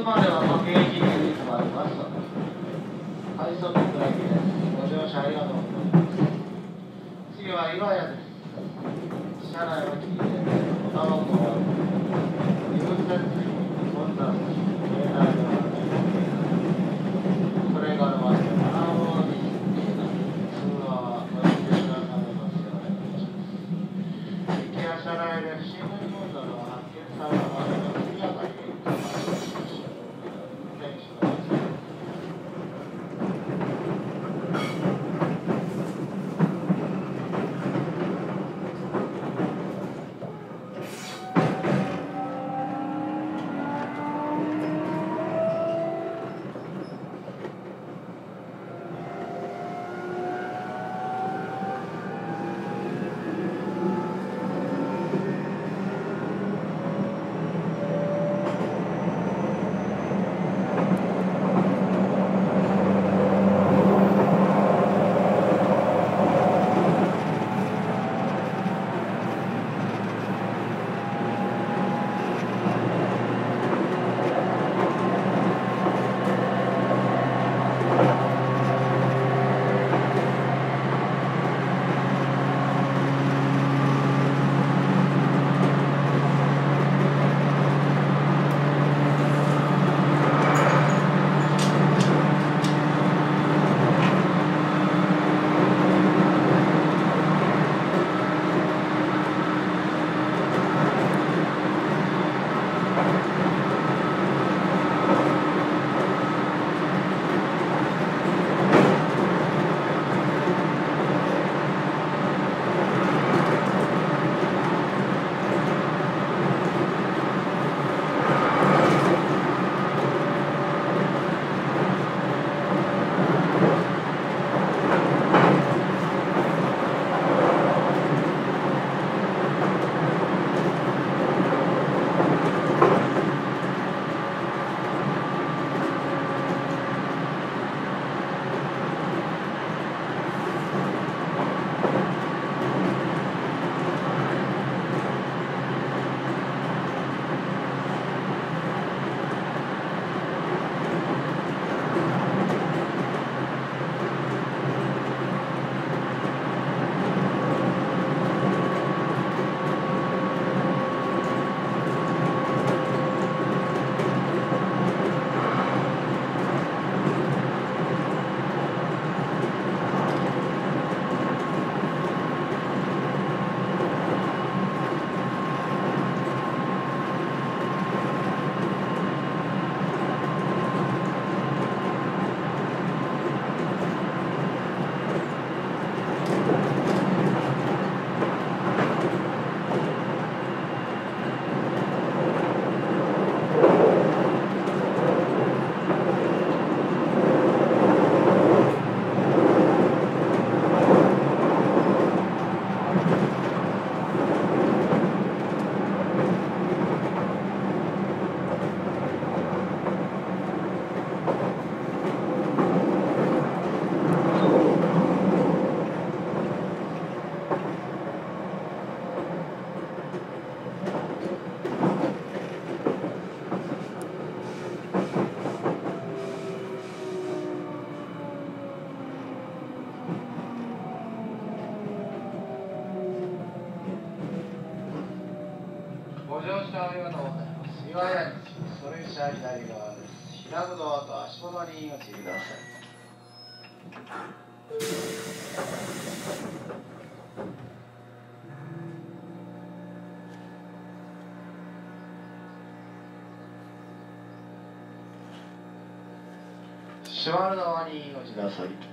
津までは各駅にいつもあります。快速駅です。ご乗車ありがとうございます。次は岩屋です。車内は聞いて、おタバコ閉まる側にご注意ください。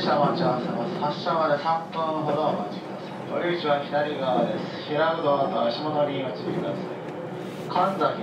列車を待ち合わせます。発車まで3分ほどお待ちください。降り口は左側です。平うどと足元にご注意ください。神崎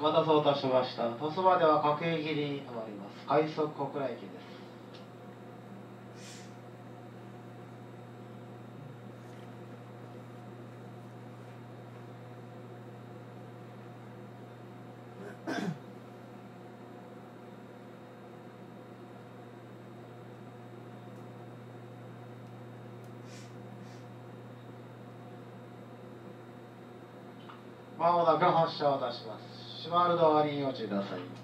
お待たせをいたしました。鳥栖までは各駅に停まります。快速小倉駅です。まもなく発車をいたします閉まるドアにお注意ください。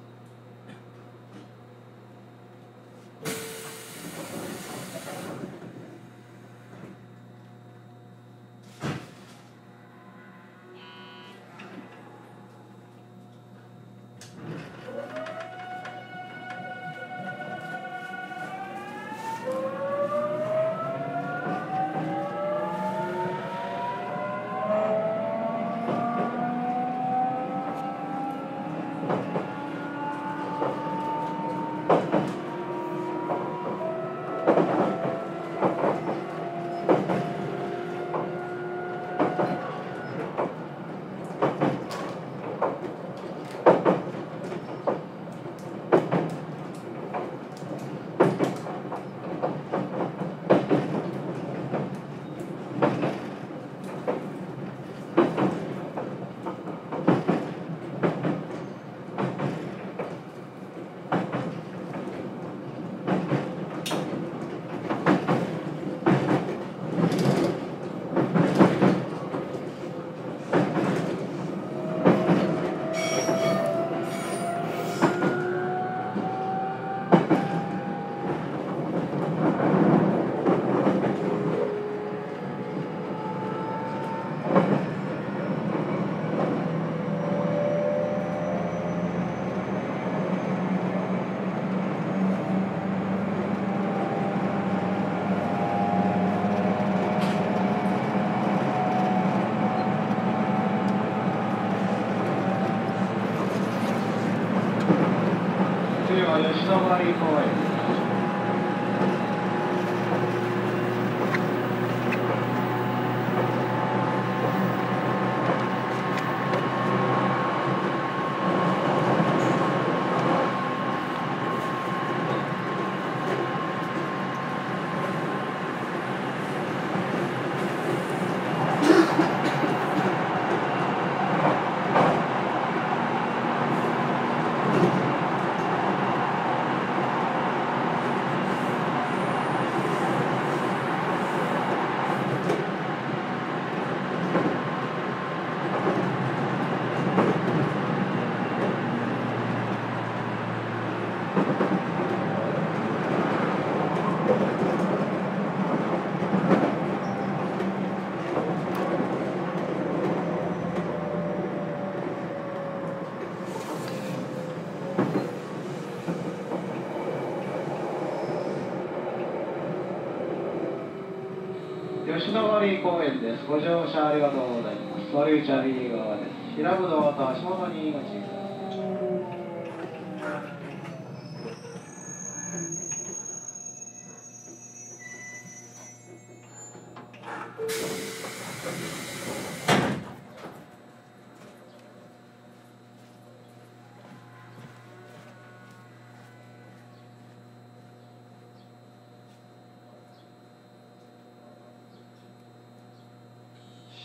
通り公園です。ご乗車ありがとうございます。悪いチャリ側です。平ぶどうと足元に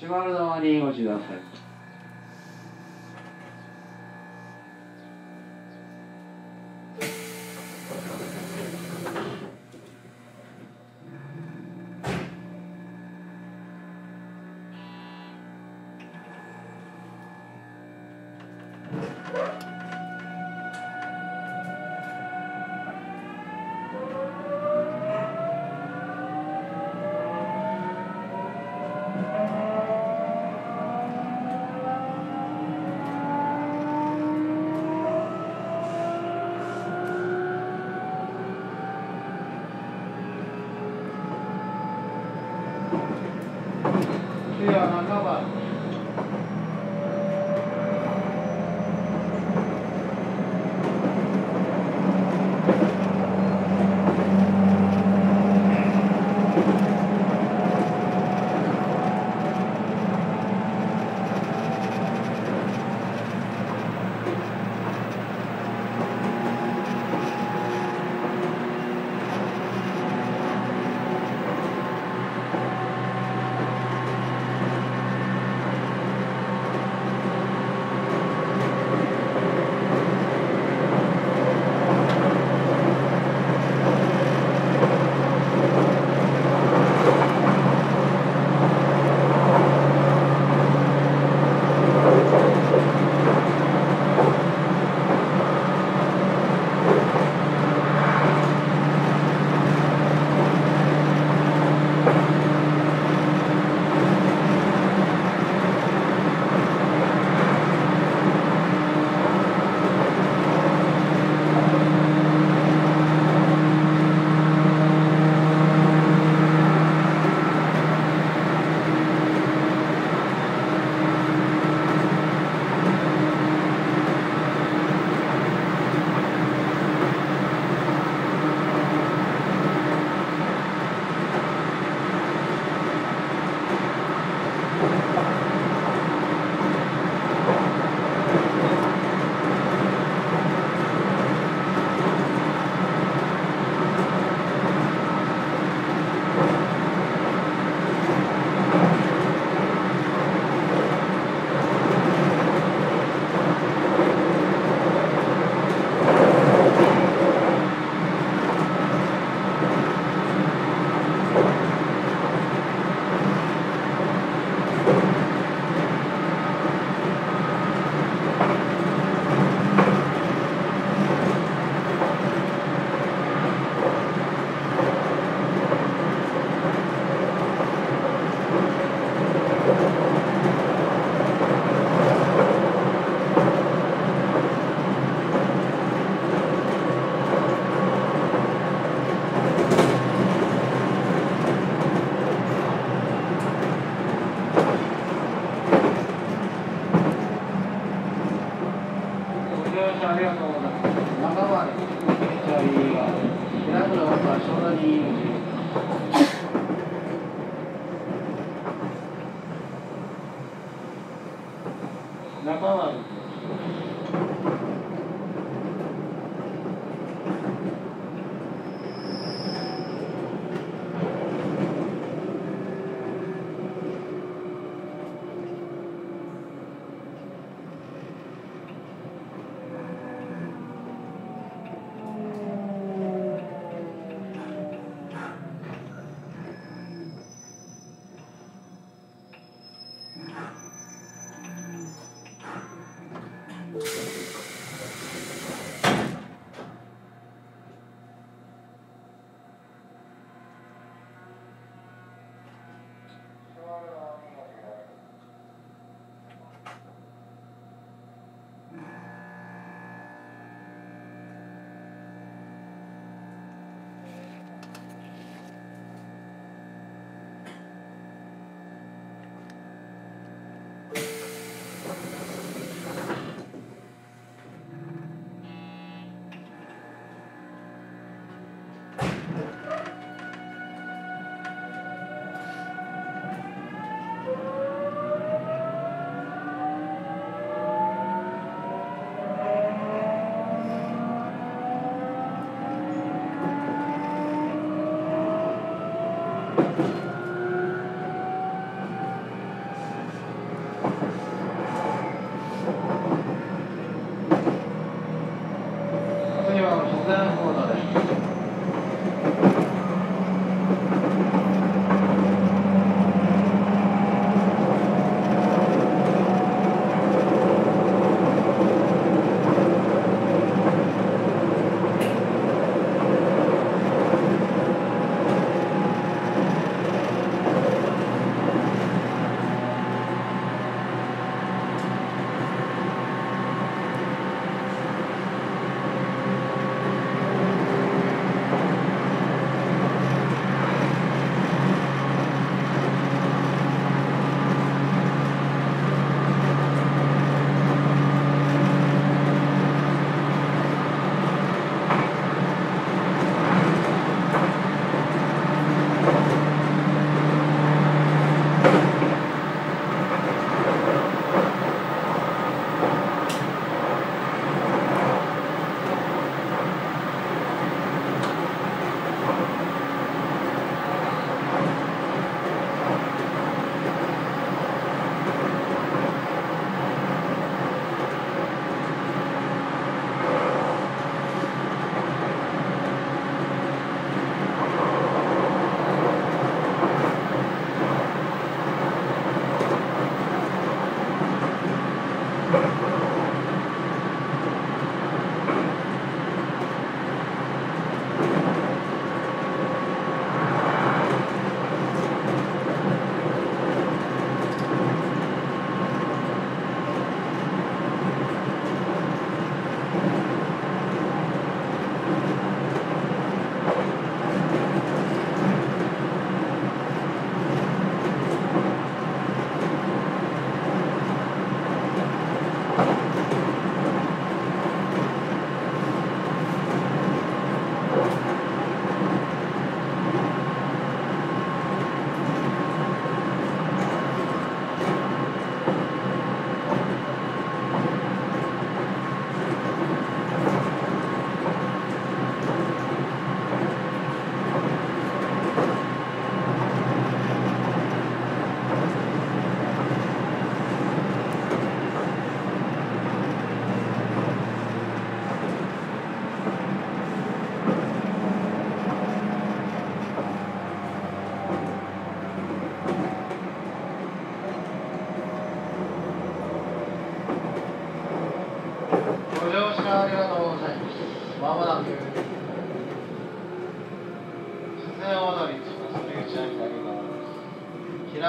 閉まるのにご注意ください。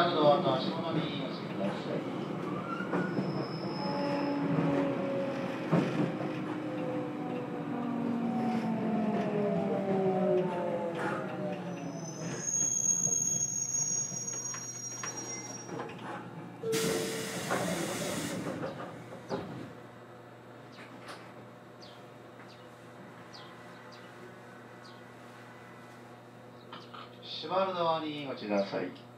です。開くドアと足元にお付けください。閉まるドアにお待ちください。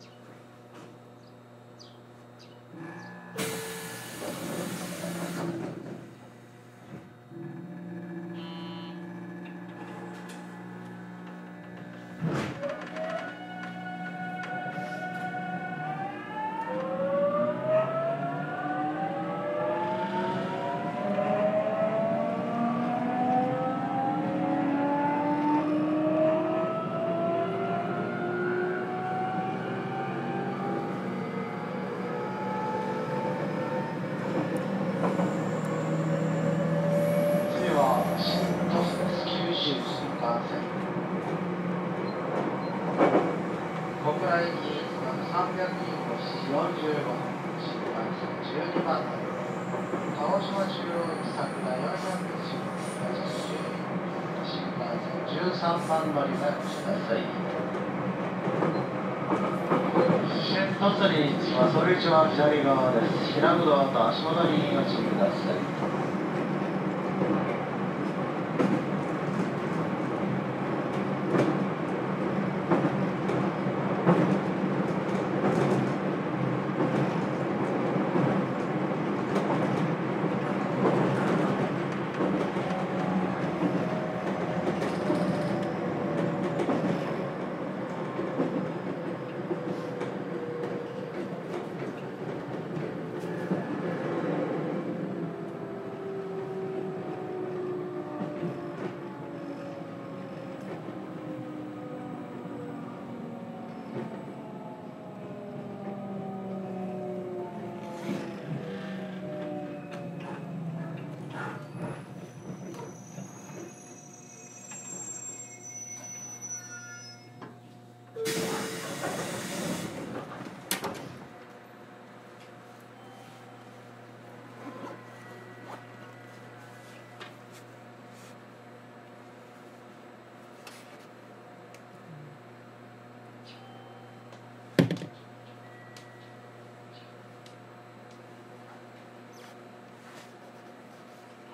3度リラックさい線位置はそれ左側です。と足元にください。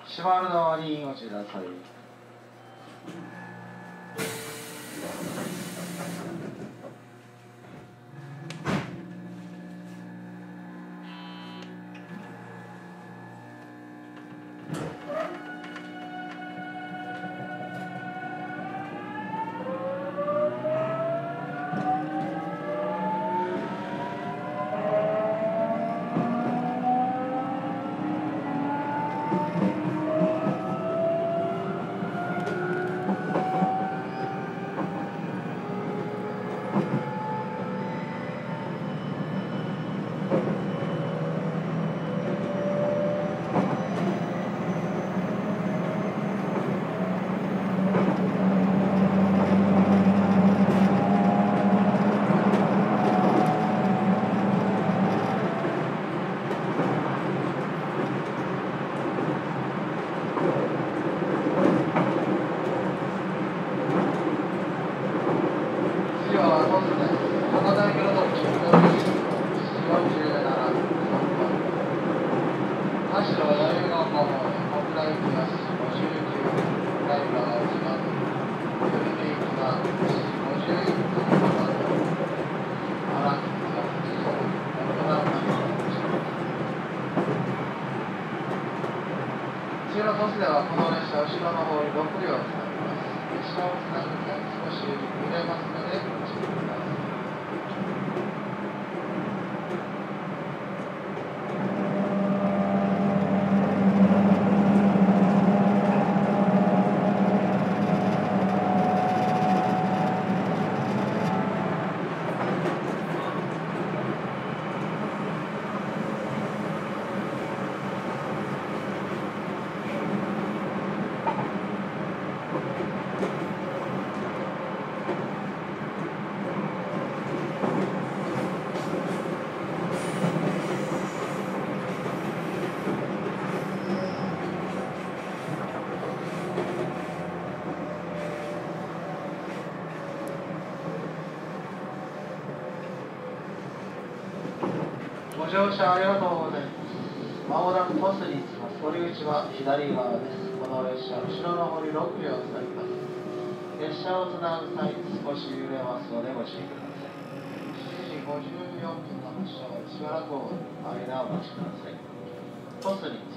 閉まるのにご注意ください。乗車ありがとうございます。まもなくポスに着きます。堀口は左側です。この列車、後ろの方に6両を使います。列車をつなぐ際、少し揺れますのでご注意ください。7時54分の発車はしばらく間をお待ちください。トスに。